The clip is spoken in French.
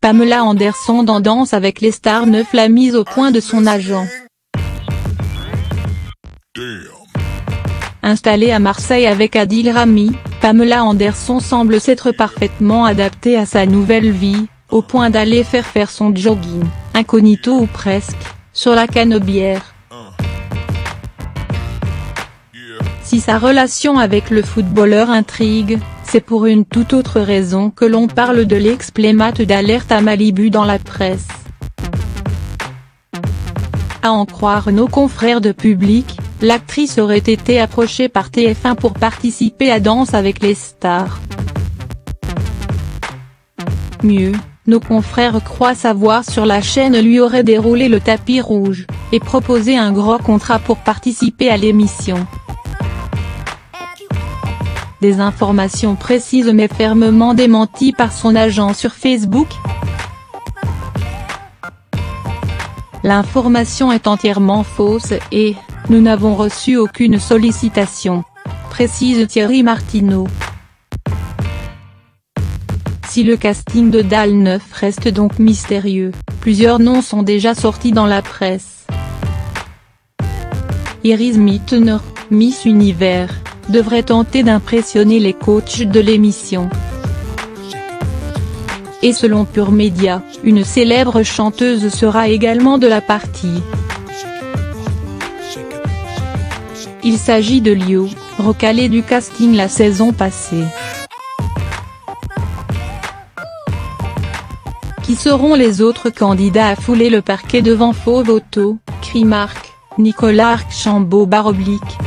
Pamela Anderson dans Danse avec les stars 9 la mise au point de son agent. Installée à Marseille avec Adil Rami, Pamela Anderson semble s'être parfaitement adaptée à sa nouvelle vie, au point d'aller faire faire son jogging, incognito ou presque, sur la canebière. Si sa relation avec le footballeur intrigue, c'est pour une toute autre raison que l'on parle de l'ex-plémate d'alerte à Malibu dans la presse. À en croire nos confrères de public, l'actrice aurait été approchée par TF1 pour participer à Danse avec les stars. Mieux, nos confrères croient savoir sur la chaîne lui aurait déroulé le tapis rouge, et proposé un gros contrat pour participer à l'émission. Des informations précises mais fermement démenties par son agent sur Facebook. L'information est entièrement fausse et, nous n'avons reçu aucune sollicitation. Précise Thierry Martineau. Si le casting de Dalle 9 reste donc mystérieux, plusieurs noms sont déjà sortis dans la presse. Iris Mittener, Miss Univers, devrait tenter d'impressionner les coachs de l'émission. Et selon Pure Média, une célèbre chanteuse sera également de la partie. Il s'agit de Lio, recalé du casting la saison passée. Qui seront les autres candidats à fouler le parquet devant Faux Voto, Crimark, Nicolas Archambault Baroblique